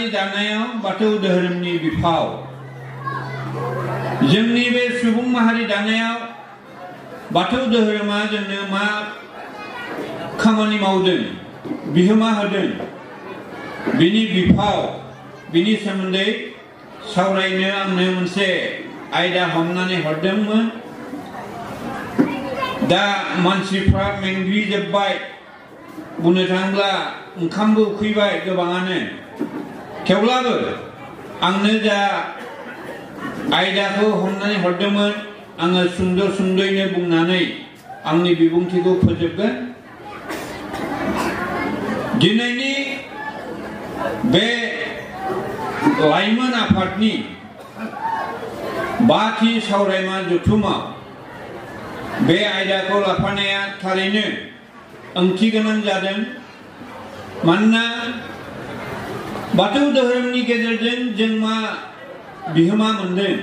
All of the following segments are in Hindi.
माहारि दानायाव बाथौ धोरोमनि बिफाव जोंनि बे सुबुं माहारि दानायाव बाथौ धोरोमा जोंनो मा खामानि मावदों बिहोमा होदों बिनि बिफाव बिनि सोमोन्दै सावरायनो आंनो मोनसे आयदा हमनानै हरदोंमोन दा मानसिफ्रा मेंग्लिजोब्बाय बुंनो थाङोब्ला ओंखामबो उखैबाय गोबाङानो थेवब्लाबो आंनो जा आयदाखौ हमनानै हरदोंमोन आङो सुंद' सुंद'यैनो बुंनानै आंनि बिबुंथिखौ फोजोबगोन दिनैनि बे लाइमोन आफादनि बाथि सावरायमा जथुमाव बे आयदाखौ लाफानाया थारैनो ओंथि गोनां जादों मानोना बाथौ धोरोमनि गेजेरजों जों मा बिहोमा मोन्दों?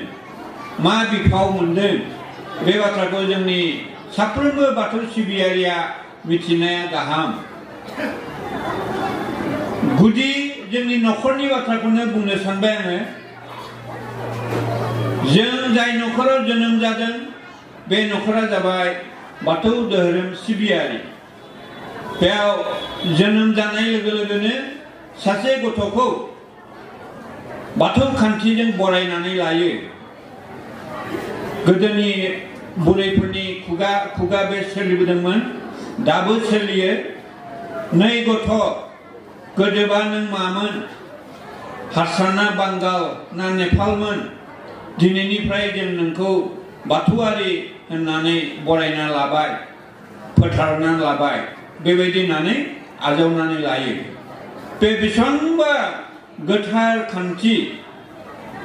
मा बिफाव मोन्दों? बे बाथ्राखौ जोंनि साफ्रोमबो बाथौ सिबियारिया मिथिनाया गाहाम। गुदि जोंनि न'खरनि बाथ्राखौनो बुंनो सानबाय आङो। जों जाय न'खराव जोनोम जादों, बे न'खरा जाबाय बाथौ धोरोम सिबियारि। बेयाव जोनोम जानाय लोगो लोगोनो सासे गथ'खौ बाथौ खान्थिजों बरायनानै लायो। गोदोनि बुरैफोरनि खुगा खुगा बे सोलिबोदोंमोन। दाबो सोलियो। नै गथ' गोदोबा नों मामोन? हारसा ना बांगाल ना नेपालमोन? दिनैनिफ्राय जों नोंखौ बरायना लाबाय, फोथारना लाबाय। बेबायदि होननानै आजावनानै बे बेसेबांबा गोथार खान्थि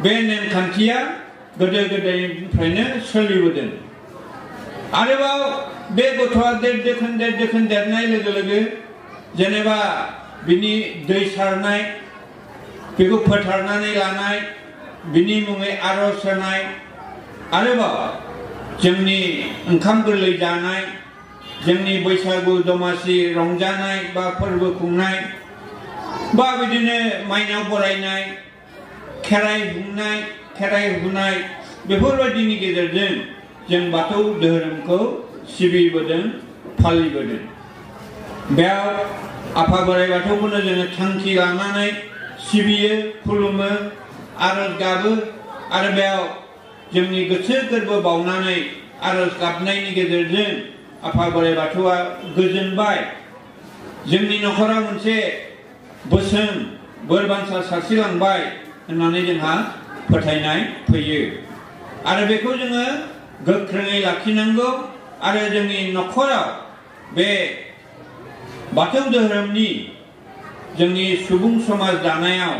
बे नेमखान्थिया गोदो गोदायनिफ्रायनो सोलिबोदों आरोबाव बे गथ'आ देर दोखोन देर दोखोन देरनाय लोगो लोगो जेनेबा बिनि दै सारनाय बेखौ फोथारनानै लानाय बिनि मुङै आर'ज होनाय आरोबाव जोंनि ओंखाम गोरलै जानाय जोंनि बैसागु दमासि रंजानाय बा फोरबो खुंनाय बा बिदिनो माइनाव बरायनाय, खेराइ बुंनाय खेराइ बुनाय बेफोरबायदिनि गेजेरजों जों बाथौ धोरोमखौ सिबिबोदों, फालिबोदों। बेयाव आफा बोराइ बाथौखौनो जोङो थांखि लानानै सिबियो, खुलुमो आरज गाबो आरो बेयाव जोंनि गोसो गोरबो बावनानै आरज गाबनायनि गेजेरजों आफा बोराइ बाथौआ गोजोनबाय। जोंनि न'खराव मोनसे बोसोन बोर बान्सा सारस्रिलांबाय होननानै जोंहा फोथायनाय फैयो आरो बेखौ जोङो गोख्रोङै लाखिनांगौ आरो जोंनि न'खराव बे बाथौ धोरोमनि जोंनि सुबुं समाज दानायाव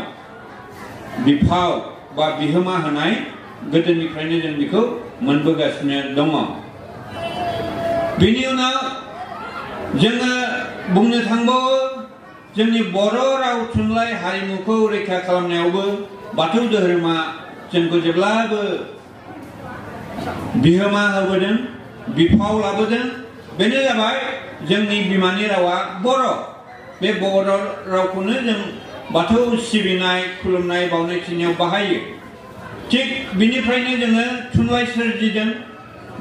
बिफाव बा बिहोमा होनाय गोदोनिफ्रायनो जों बेखौ मोनबोगासिनो दङ बेनि उनाव जोङो बुंनो थांबावो जोंनि बर' राव थुनलाइ हारिमुखौ रैखा खालामनायावबो बाथौ धोरोमा जोंखौ जेब्लाबो बिहोमा होबोदों बिफाव लाबोदों बेनो जाबाय जोंनि बिमानि रावा बर' बे बर' रावखौनो जों बाथौ सिबिनाय खुलुमनाय बावनाय थिनायाव बाहायो थिग बिनिफ्रायनो जोङो थुनलाइ सोरजिदों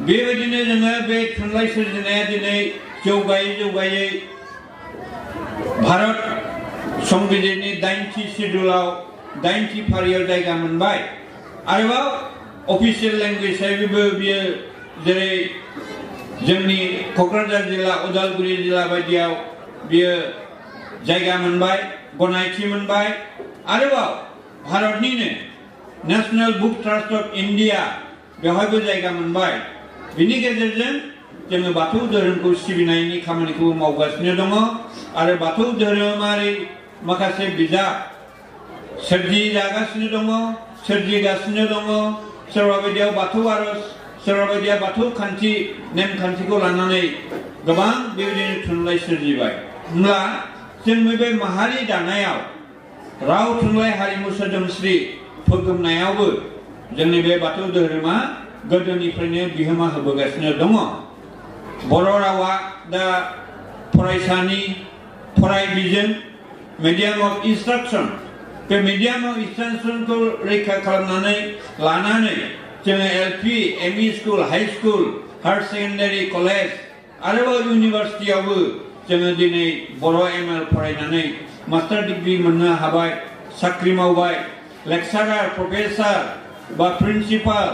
बेबायदिनो जोङो बे थुनलाइ सोरजिनाया दिनै जौगायै जौगायै भारत संबिजिरनि दाइनथि सिडुलाव दाइनथि फारियाव जायगा मोनबाय आरोबाव अफिसियेल लेंगुवेज हिसाबैबो बियो जेरै जोंनि क'क्राझार जिल्ला उदालगुरि जिल्ला बायदियाव बियो जायगा मोनबाय गनायथि मोनबाय आरोबाव भारतनिनो national book trust of India बेवहायबो जायगा मोनबाय बिनि गेजेरजों जोङो बाथौ धोरोमखौ सिबिनायनि खामानिखौ मावगासिनो दङ आरो बाथौ धोरोमारि माखासे बिजाब सोरजिजागासिनो दङ सोरजिगासिनो दङ सोरबा बायदियाव बाथौ आर'ज सोरबा बायदिया बाथौ खान्थि नेमखान्थिखौ लानानै गोबां बेबायदिनो थुनलाइ सोरजिबाय होमब्ला जोंनि बे माहारि दानायाव राव थुनलाइ हारिमु सोदोमस्रि फोगोमनायावबो जोंनि बे बाथौ धोरोमा गोदोनिफ्रायनो बिहोमा होबोगासिनो दङ बर' रावा दा फरायसानि फराय बिजों मिडियाम अफ इन्सट्राक्सन। बे मिडियामाव एक्सटेनसनखौ रैखा खालामनानै लानानै जोङो L P, M E school high school, higher secondary college आरोबाव इउनिभार्सिटियावबो जोङो दिनै बर' एम एल फरायनानै मास्टार डिग्री मोननो हाबाय, साख्रि मावबाय। Lecturer, professor principal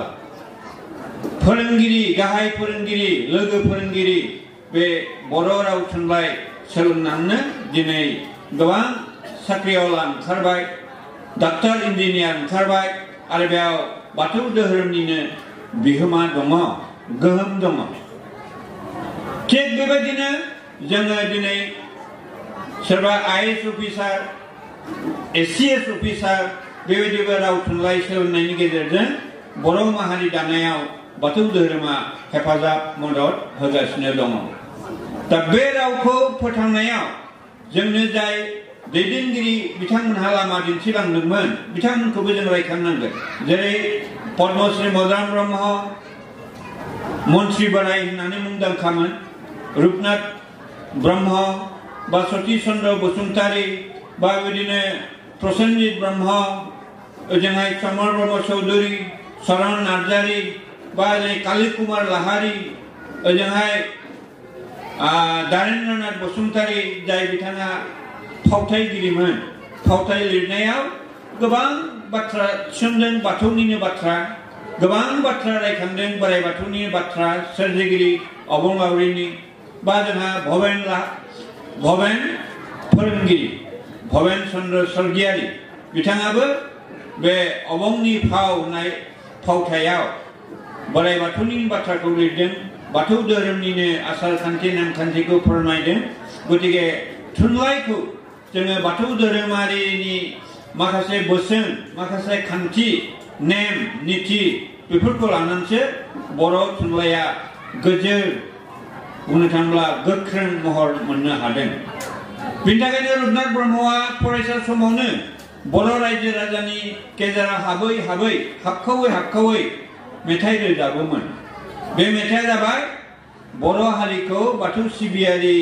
푸는 길이 야하이 푸는 길이 러그 푸는 길이 왜 모로라고 천바이 새로운 남는 니네 너와 사크리올란 살바이 닥터 인지니안 살바이 아르베아오 바투 더흐름니는 비흐마 동어 거흠 동어. 책 베베디는 정어 디네 설바 아이에스 오피서 에시에스 오피서 베베디베라고 천바이 새로운 남이 게들든 모로 마하리 다나야오 बाथौ धोरोमा हेफाजाब मदद होगासिनो दङ दा बे रावखौ फोथांनायाव जोंनो जाय दैदेनगिरि बिथांमोनहा लामा दिन्थिलांदोंमोन बिथांमोनखौबो जों रायखांनांगोन जेरै पद्मश्री मदान ब्रह्म मन्त्रि बोराय होननानै मुंदांखामोन रुपनाथ ब्रह्म बा सतीश चन्द्र बसुमतारी बा बिदिनो प्रसेनजित ब्रह्म ओजोंहाय समर ब्रह्म चौधुरी सरन नार्जारी बा ओजों काली कुमार लाहारी ओजोंहाय दारेन्द्रनाथ बसुमतारी जाय बिथाङा फावथायगिरिमोन फावथाय लिरनायाव गोबां बाथ्रा थिसनदों बाथौनिनो बाथ्रा गोबां बाथ्रा रायखांदों बोराइ बाथौनि बाथ्रा सोरजिगिरि अबंलावरिनि बा जोंहा भबेन भबेन फोरोंगिरि भबेन चन्द्र स्वर्गियारि बिथाङाबो बे अबंनि फाव होननाय फावथायाव बोराइ बाथौनि बाथ्राखौ लिरदों बाथौ धोरोमनिनो आसार खान्थि नेमखान्थिखौ फोरमायदों गतिके थुनलाइखौ जोङो बाथौ धोरोमारिनि माखासे बोसोन माखासे खान्थि नेम निथि बेफोरखौ लानानैसो बर' थुनलाइया गोजोर बुंनो थाङोब्ला गोख्रों महर मोननो हादों बिनि थाखायनो रुपनाथ ब्रह्मआ फरायसा समावनो बर' रायजो राजानि गेजेराव हाबै हाबै हाबखावै हाबखावै मेथाइ रोजाबोमोन। बे मेथाइया जाबाय, बर' हारिखौ बाथौ सिबियारि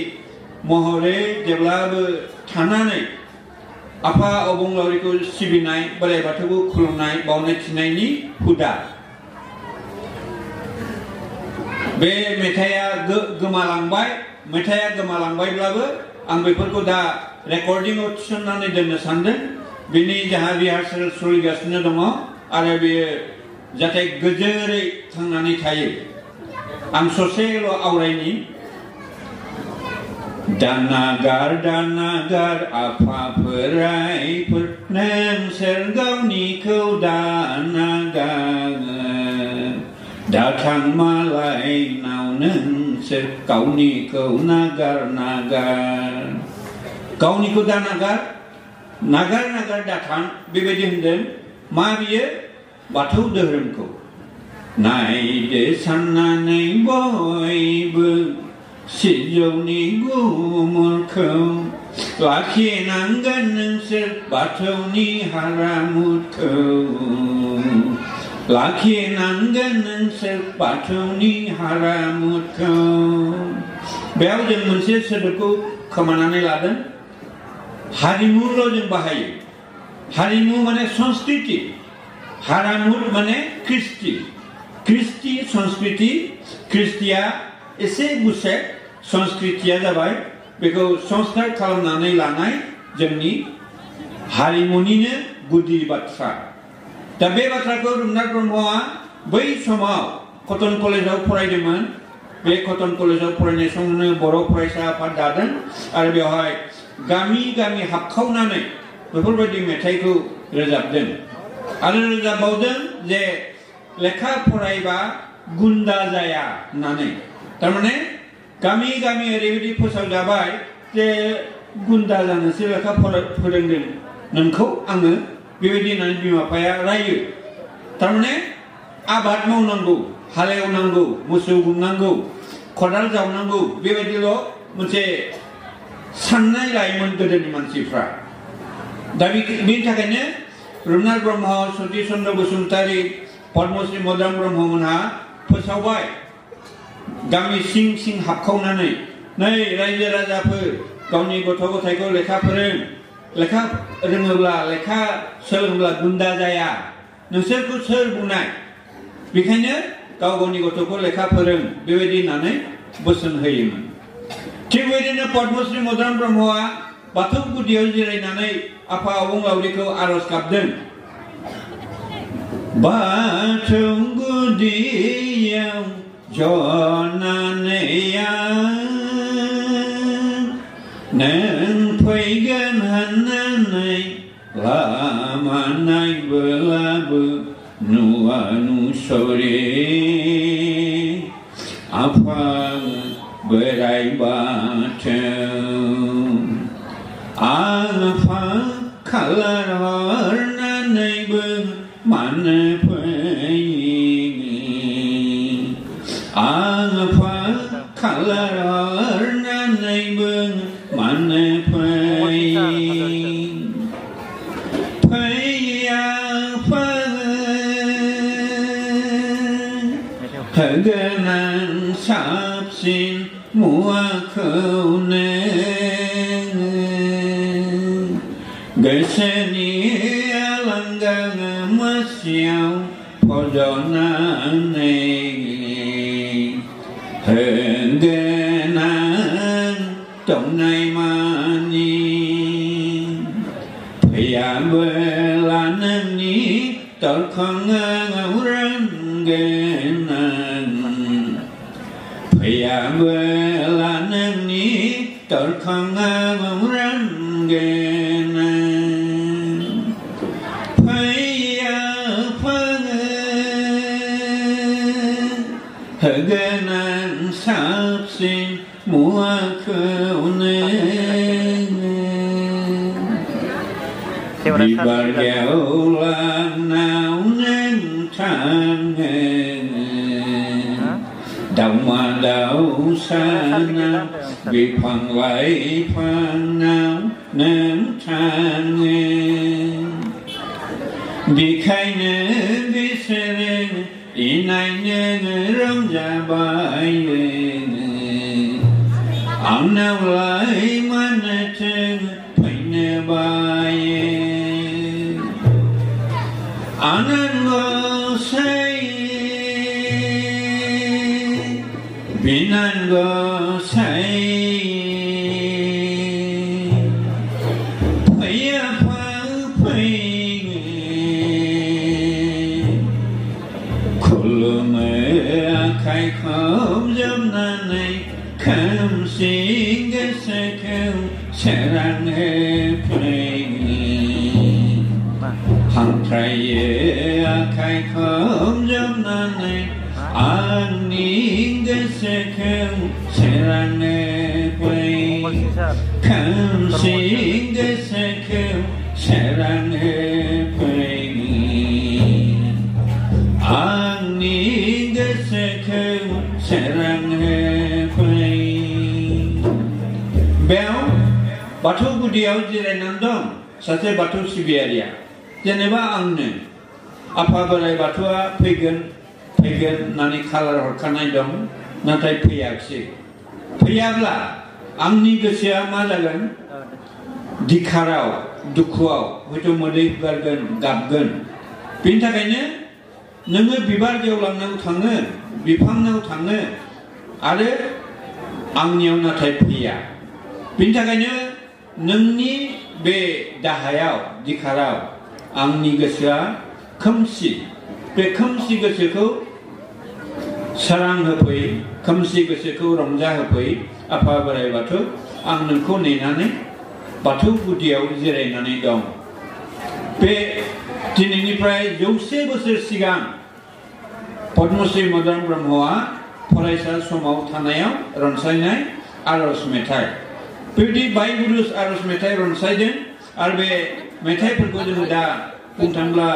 महरै जेब्लाबो थानानै आफा अबंलावरिखौ सिबिनाय, बोराइ बाथौखौ खुलुमनाय, बावनाय थिनायनि हुदा। बे मेथाइया गोमालांबाय मेथाइया गोमालांबायब्लाबो आं बेफोरखौ दा थिसननानै दोननो रिहार्सेल सोलिगासिनो दङ, आरो बेयो जाहाथे गोजोरै थांनानै थायो आं ससेल' आवरायनि दानागार दानागार आफाफोरायफोर नोंसोर गावनिखौ दानागार दाथां मालायनाव नोंसोर गावनिखौ नागार नागार गावनिखौ दानागार नागार नागार दाथां बेबायदि होनदों मा बियो बाथौ धोरोमखौ नायदो साननानै बयबो सिजौनि गुमुरखौ लाखिनांगोन नोंसोर बाथौनि हारामुदखौ लाखिनांगोन नोंसोर बाथौनि हारामुदखौ बेयाव जों मोनसे सोदोबखौ खोमानानै लादों हारिमुल' जों बाहायो हारिमु माने संस्कृति हारामुद माने कृष्टि कृष्टि संस्कृति कृष्टिया एसे गुसेब संस्कृतिया जाबाय। बेखौ संस्कार खालामनानै लानाय जोंनि हारिमुनिनो गुदि बाथ्रा। दा बे बाथ्राखौ रुपनाथ ब्रह्मआ बै समाव कटन कलेजाव फरायदोंमोन। बे कटन कलेजाव फरायनाय समावनो बर' फरायसा आफाद दादों आरो बेवहाय गामि गामि हाबखावनानै बेफोरबायदि मेथाइखौ रोजाबदों। आरो रोजाबबावदों जे लेखा फरायबा गुन्दा जाया होननानै थारमाने गामि गामि ओरैबायदि फोसावजाबाय जे गुन्दा जानोसो लेखा फोरोंदों नोंखौ आङो बेबायदि होननानै बिमा बिफाया रायो थारमाने आबाद मावनांगौ हालेवनांगौ मोसौ गुमनांगौ खदाल जावनांगौ बेबायदिल' मोनसे साननाय लायोमोन गोदोनि मानसिफ्रा दा बेनि थाखायनो रुपनाथ ब्रह्म सतीश चन्द्र बसुमतारी पद्मश्री मदान ब्रह्ममोनहा फोसावबाय। गामि सिं सिं हाबखावनानै नै रायजो राजाफोर गावनि गथ' गथायखौ लेखा फोरों। लेखा रोङोब्ला लेखा सोलोंब्ला गुन्दा जाया। नोंसोरखौ सोर बुंनाय? बेखायनो गाव गावनि गथ'खौ लेखा फोरों बेबायदि होननानै बोसोन होयोमोन। थिग बेबायदिनो पद्मश्री मदन ब्रह्मआ बाथौ गुदियाव जिरायनानै आफा अबंलावरिखौ आर'ज गाबदों बाथौ गुदियाव जनानै नों फैगोन होननानै लामा नायबोलाबो नुवा नुसरे आफा बोराइ Bathou 阿爸卡拉尔，那那伊们，曼那婆伊。阿爸卡拉尔，那那伊们，曼那婆伊。婆伊呀婆，可怜的傻子莫哭。se ni lang ga ma xiao po do na ne hên ge na trong nay ma ni ya ve la na ni tol khong ngau ran ge na ya ve la na ni tol khong ngau Höge nan sapsin muakunene Dibargaula naunen tanene Dhamma dao sana vipang vai phang nao nan tanene Dikhaine visarene ý nay nhé nhé râm nhà ba ai về nè ăn nào lại mà nè chê phải nè ba ye ăn ăn gò say. Bình ăn gò say. Hãy subscribe à, 당신 대색해요 사랑해 팽이 아니 대색해요 사랑해 팽이 매우 바토 구디아우 지레난동 사세 바토 시비아리아 제네바 앙네 아파 보라이 바토아 페겐 페겐 나니 칼라 호카나이 동 나타이 페약시 페약라 आंनि गोसोआ मा जागोन दिखाराव दुखुआव हयथ' मोदै हुगारगोन गाबगोन बेनि थाखायनो नोङो बिबार गेवलांनांगौ थाङो बिफांनाव थाङो आरो आंनियाव नाथाय फैया बेनि थाखायनो नोंनि बे दाहायाव दिखाराव आंनि गोसोआ खोमसि बे खोमसि गोसोखौ सोरां होफै खोमसि गोसोखौ रंजा होफै आफा बोराइ बाथौ आं नोंखौ नेनानै बाथौ गुदियाव जिरायनानै दं। बे दिनैनिफ्राय जौसे बोसोर सिगां पद्मश्री मदन ब्रह्मआ फरायसा समाव थानायाव रनसायनाय आर'ज मेथाइ। बेबायदि बायगुरुस आर'ज मेथाइ रनसायदों आरो बे मेथाइफोरखौ जोङो दा बुंनो थाङोब्ला